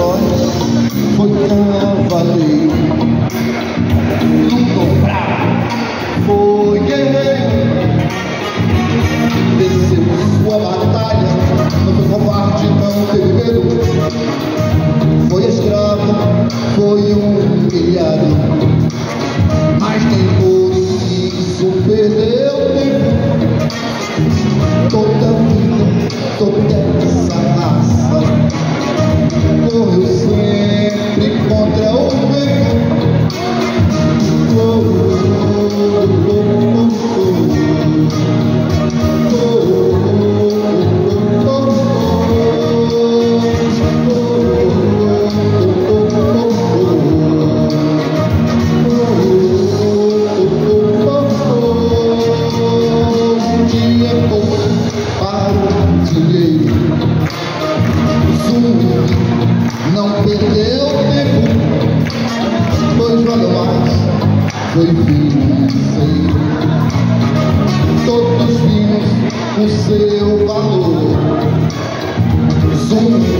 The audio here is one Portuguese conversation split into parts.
foi cavaleiro, lutou bravo, foi guerreiro, venceu sua batalha, não foi covarde, não teve medo, foi escravo, foi humilhado, mas nem por isso perdeu Zumbi não perdeu tempo, pois valeu mais, foi financeiro. Todos vimos o seu valor. Zumbi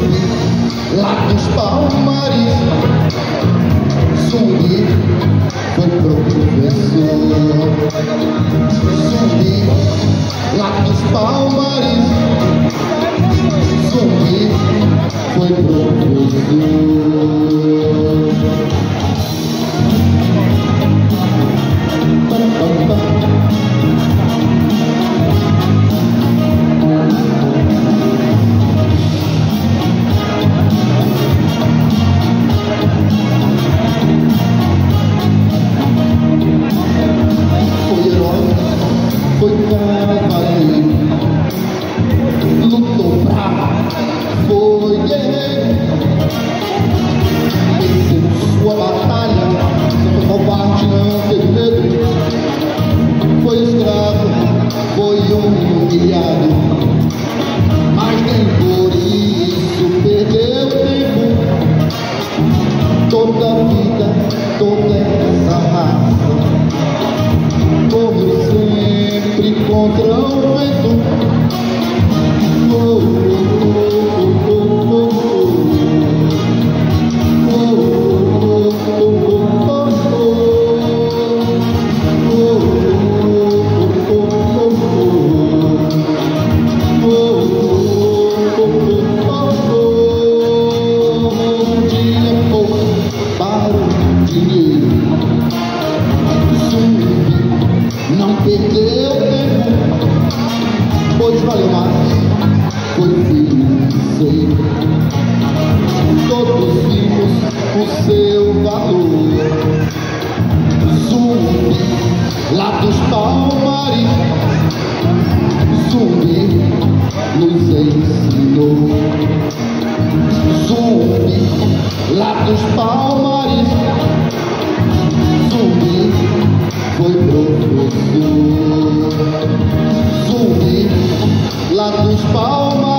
lá dos palmares, Covarde, não teve foi escravo, foi humilhado, mas nem por isso perdeu tempo, toda vida, toda essa raça corre sempre contra o vento. Mais, foi financeiro. Todos vimos o seu valor. Zumbi lá dos palmares, zumbi nos ensinou. Zumbi lá dos palmares. dos palmas.